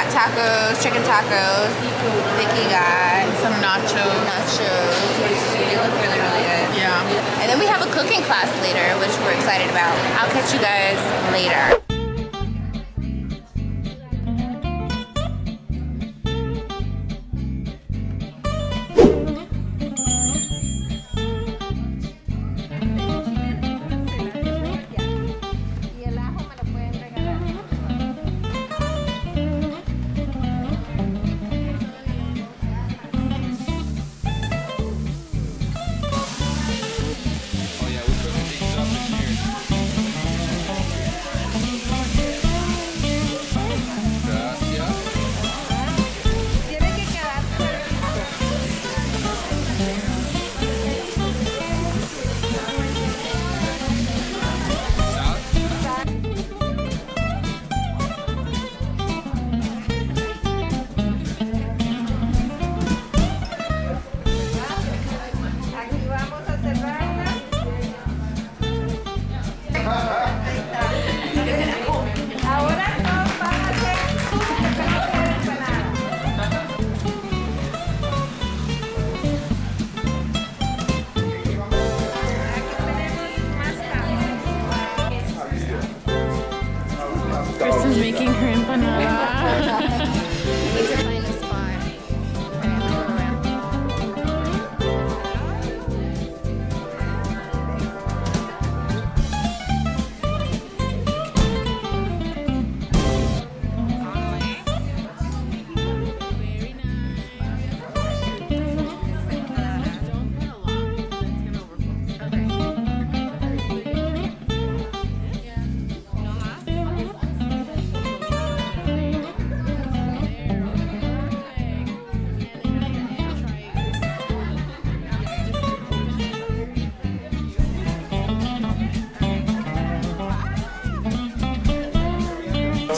got tacos, chicken tacos. Vicky got Some nachos. nachos. They look really, really good. Yeah. And then we have a cooking class later, which we're excited about. I'll catch you guys later.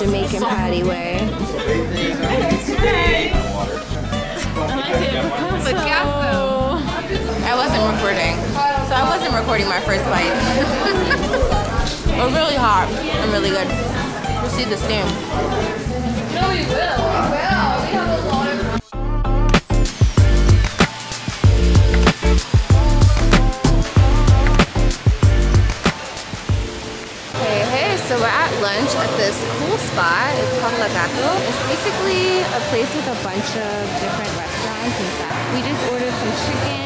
Jamaican patty way. Picasso. I wasn't recording, so I wasn't recording my first bite. but really hot and really good. We'll see the steam. It's called La Gato. It's basically a place with a bunch of different restaurants and stuff. We just ordered some chicken.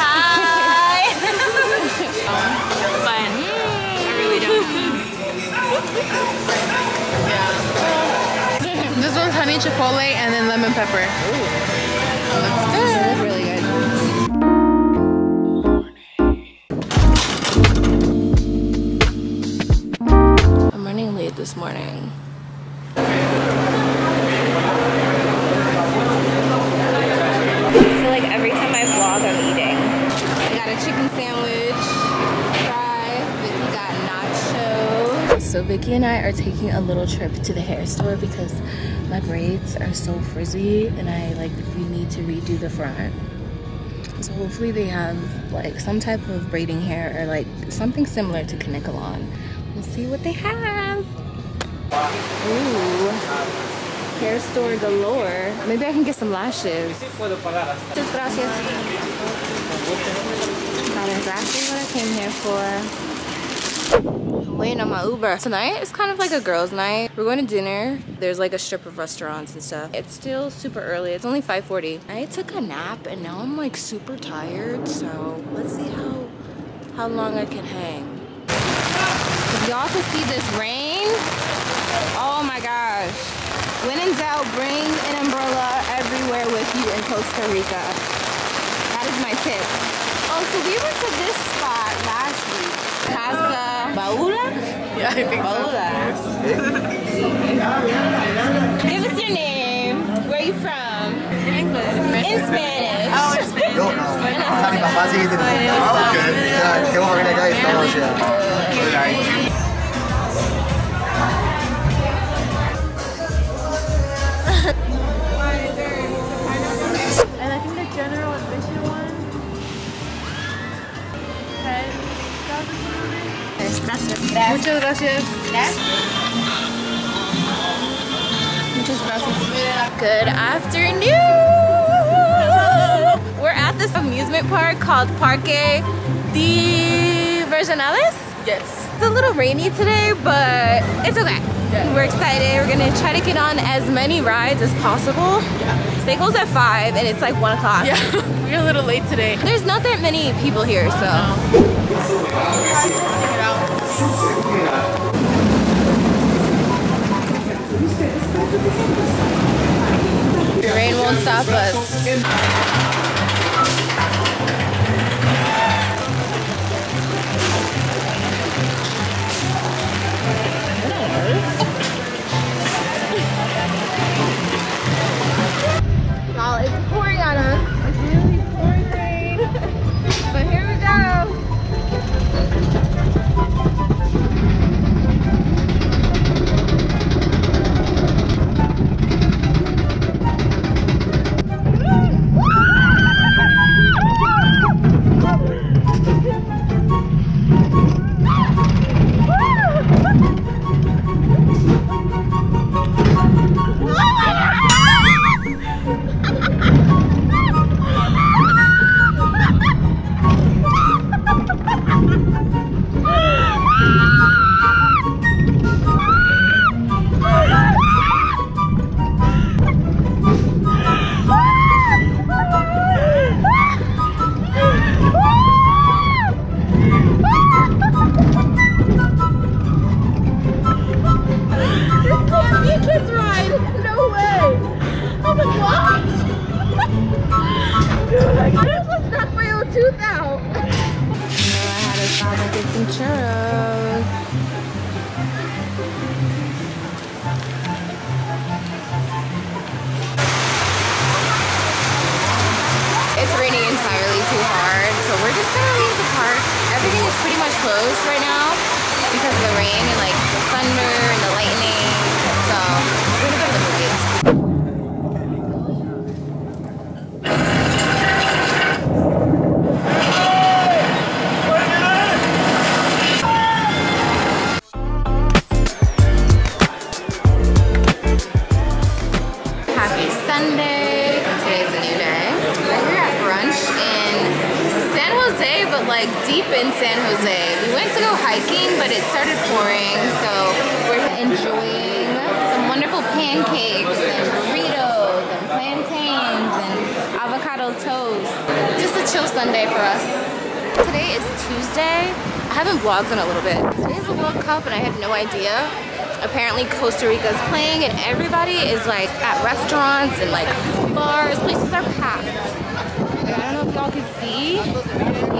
Hi! but I really don't. yeah. This one's honey chipotle and then lemon pepper. They look really good. I'm running late this morning. I feel like every time I vlog, I'm eating. I got a chicken sandwich, fries, Vicky got nachos. So Vicky and I are taking a little trip to the hair store because my braids are so frizzy and I like we need to redo the front. So hopefully they have like some type of braiding hair or like something similar to Kanekalon. We'll see what they have. Ooh, hair store galore. Maybe I can get some lashes. Just gracias. Is exactly what I came here for. Waiting on my Uber. Tonight is kind of like a girls' night. We're going to dinner. There's like a strip of restaurants and stuff. It's still super early. It's only 5.40. I took a nap and now I'm like super tired. So let's see how how long I can hang. Y'all could see this rain, oh my gosh. When in doubt, bring an umbrella everywhere with you in Costa Rica. That is my tip. So we went to this spot last week. Casa Baula? Yeah, I think Baula. Give us your name. Where are you from? In English. In Spanish. Oh, in Spanish. Yo, no. Mi papá sí tiene. Ah, ok. Ya, que vamos a venir acá y estamos ya. Muchas gracias. Muchas gracias. Good afternoon. We're at this amusement park called Parque Diversionales. Yes. It's a little rainy today, but it's okay. We're excited. We're gonna try to get on as many rides as possible. They close at five, and it's like one o'clock. Yeah, we're a little late today. There's not that many people here, so. The rain won't stop us. Pancakes and burritos and plantains and avocado toast. Just a chill Sunday for us. Today is Tuesday. I haven't vlogged in a little bit. Today is the World Cup and I have no idea. Apparently Costa Rica is playing and everybody is like at restaurants and like bars. Places are packed. Like, I don't know if y'all can see.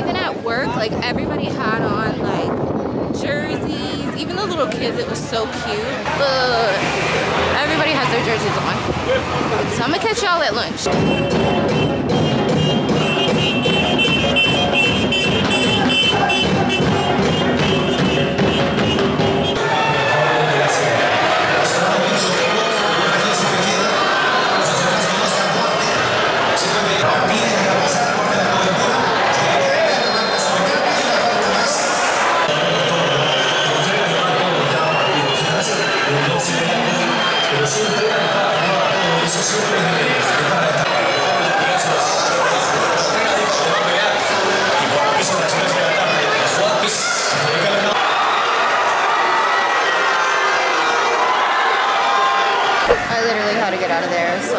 Even at work, like everybody had on like jerseys. Even the little kids, it was so cute. Ugh. Everybody has their jerseys on. So I'm gonna catch y'all at lunch.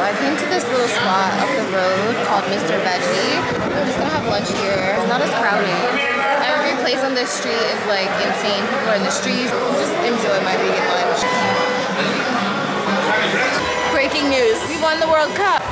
Out of there. So I came to this little spot up the road called Mr. Veggie. I'm just gonna have lunch here. It's not as crowded. Every place on this street is like insane. People are in the streets. Just enjoy my vegan lunch. Breaking news. We won the World Cup.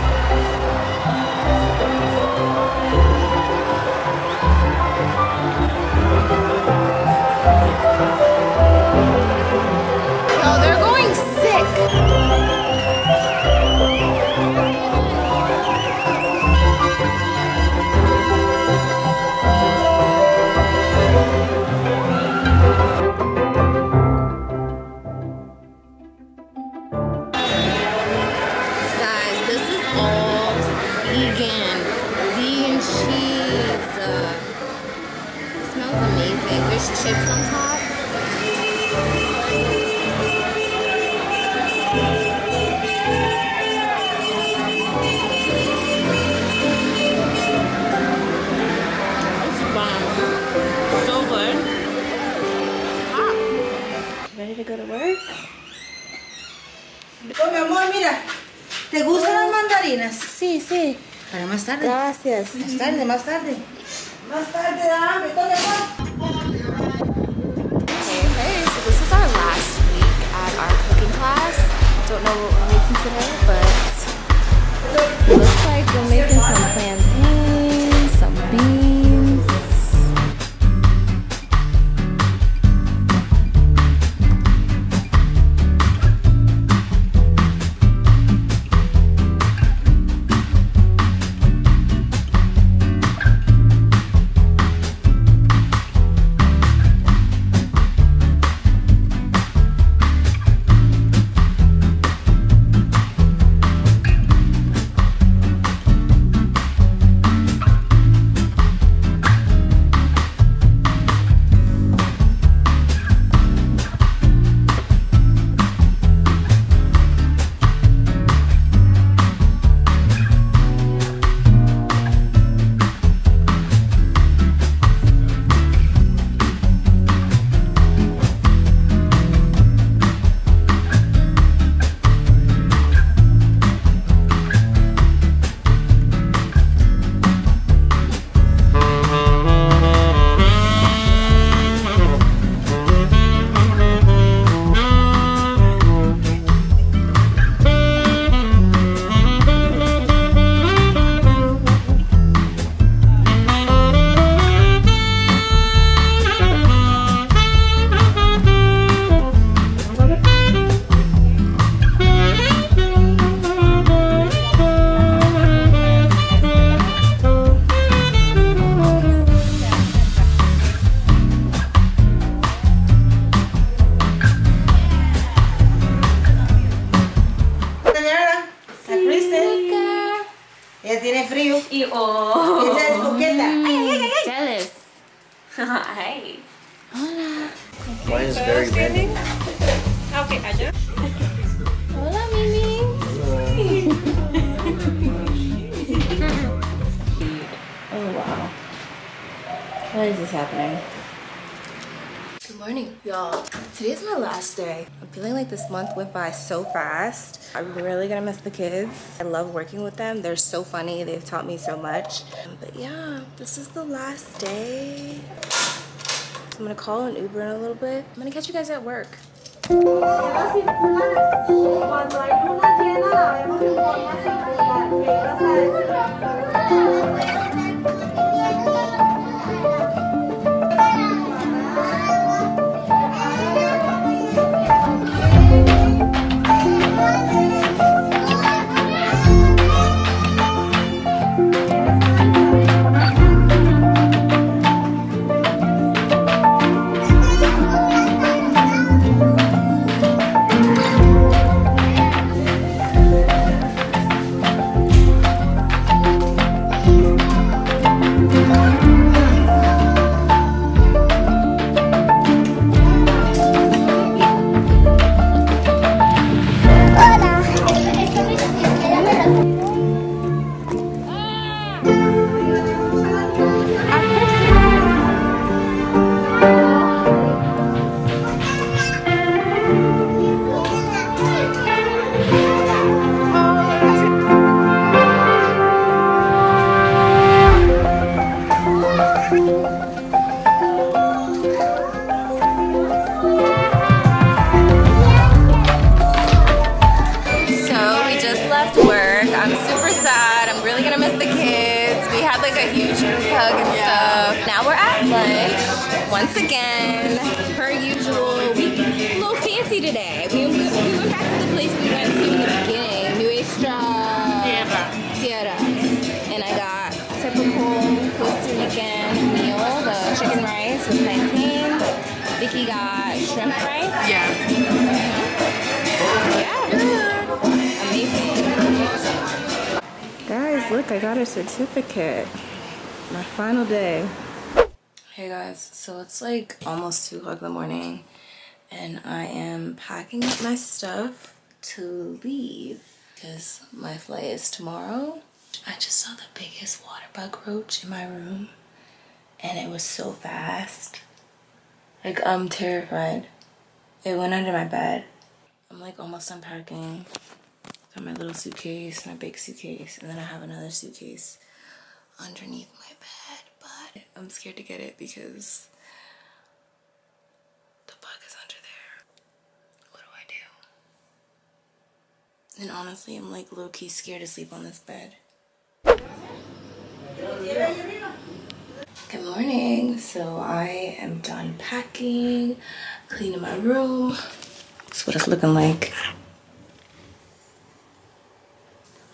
Tarde. Gracias. Más tarde, más tarde. Más tarde, dame. Tome, Hey, hey, so this is our last week at our cooking class. Don't know what we're making today, but Y oh. Esa es coqueta. Ay, ay, ay, ay. Jealous. Hi. Mine is very random. Okay, allá. Hola, Mimi. oh, wow. Why is this happening? Morning, y'all. Today's my last day. I'm feeling like this month went by so fast. I'm really gonna miss the kids. I love working with them. They're so funny. They've taught me so much. But yeah, this is the last day. So I'm gonna call an Uber in a little bit. I'm gonna catch you guys at work. Once again. Per usual, we a little fancy today. We, we went back to the place we went to in the beginning, Nuestra Tierra. Tierra. And I got typical Costa Rican meal, the chicken rice with plantain. Vicky got shrimp rice. Yeah. Yeah. Amazing. Guys, look, I got a certificate. My final day. Hey guys, so it's like almost 2 o'clock in the morning and I am packing up my stuff to leave because my flight is tomorrow. I just saw the biggest water bug roach in my room and it was so fast. Like, I'm terrified. It went under my bed. I'm like almost unpacking. Got my little suitcase, my big suitcase, and then I have another suitcase underneath my bed. I'm scared to get it because the bug is under there. What do I do? And honestly, I'm like low key scared to sleep on this bed. Good morning. So I am done packing, cleaning my room. That's what it's looking like.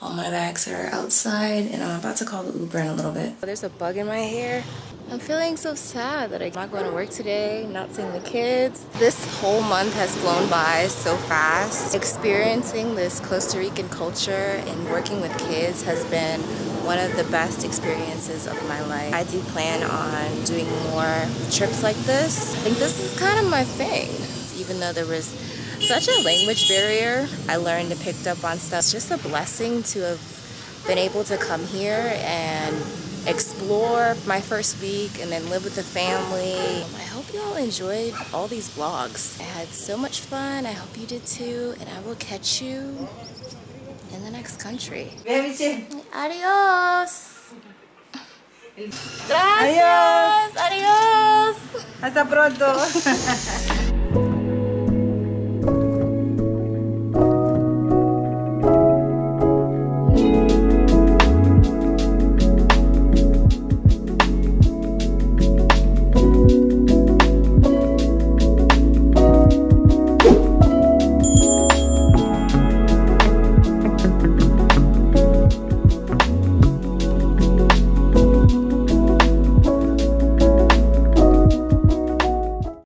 All my bags are outside and I'm about to call the Uber in a little bit. There's a bug in my hair. I'm feeling so sad that I'm not going to work today, not seeing the kids. This whole month has flown by so fast. Experiencing this Costa Rican culture and working with kids has been one of the best experiences of my life. I do plan on doing more trips like this. I think this is kind of my thing. Even though there was such a language barrier, I learned and picked up on stuff. It's just a blessing to have been able to come here and explore my first week and then live with the family. I hope you all enjoyed all these vlogs. I had so much fun. I hope you did too. And I will catch you in the next country. Adios. Gracias. Adios. Hasta pronto.